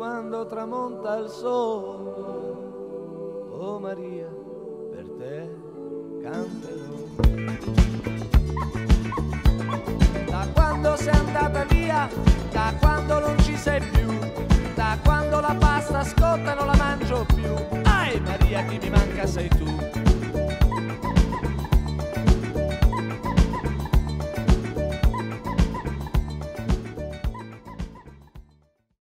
quando tramonta il sole. Oh Maria, per te canterò. Da quando sei andata via, da quando non ci sei più, da quando la pasta scotta non la mangio più. Ai Maria, chi mi manca sei tu.